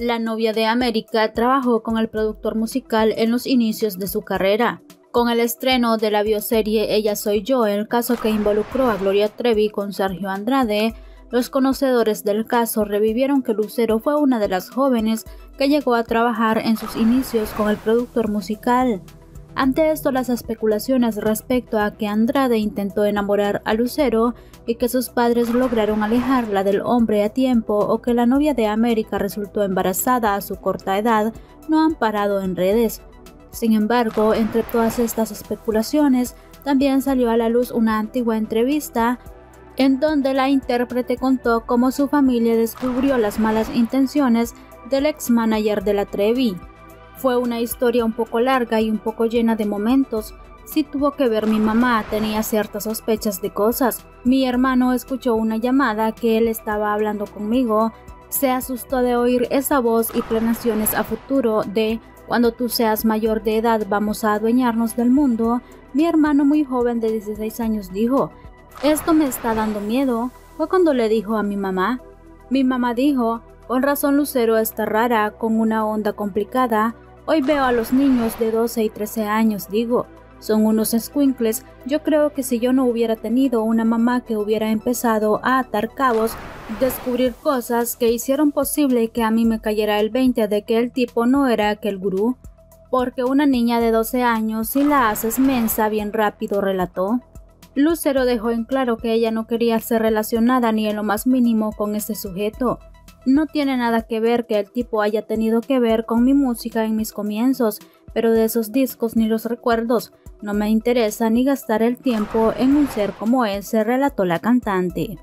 La novia de América trabajó con el productor musical en los inicios de su carrera. Con el estreno de la bioserie Ella Soy Yo, el caso que involucró a Gloria Trevi con Sergio Andrade, los conocedores del caso revivieron que Lucero fue una de las jóvenes que llegó a trabajar en sus inicios con el productor musical. Ante esto, las especulaciones respecto a que Andrade intentó enamorar a Lucero y que sus padres lograron alejarla del hombre a tiempo o que la novia de América resultó embarazada a su corta edad no han parado en redes. Sin embargo, entre todas estas especulaciones, también salió a la luz una antigua entrevista en donde la intérprete contó cómo su familia descubrió las malas intenciones del ex manager de la Trevi. Fue una historia un poco larga y un poco llena de momentos. Si tuvo que ver mi mamá, tenía ciertas sospechas de cosas. Mi hermano escuchó una llamada que él estaba hablando conmigo. Se asustó de oír esa voz y planeaciones a futuro de cuando tú seas mayor de edad vamos a adueñarnos del mundo. Mi hermano muy joven de 16 años dijo, esto me está dando miedo. Fue cuando le dijo a mi mamá. Mi mamá dijo, con razón Lucero está rara, con una onda complicada. Hoy veo a los niños de 12 y 13 años, digo, son unos squinkles. Yo creo que si yo no hubiera tenido una mamá que hubiera empezado a atar cabos, descubrir cosas que hicieron posible que a mí me cayera el 20 de que el tipo no era aquel gurú, porque una niña de 12 años si la haces mensa bien rápido relató. Lucero dejó en claro que ella no quería ser relacionada ni en lo más mínimo con ese sujeto, no tiene nada que ver que el tipo haya tenido que ver con mi música en mis comienzos, pero de esos discos ni los recuerdos. No me interesa ni gastar el tiempo en un ser como ese, relató la cantante.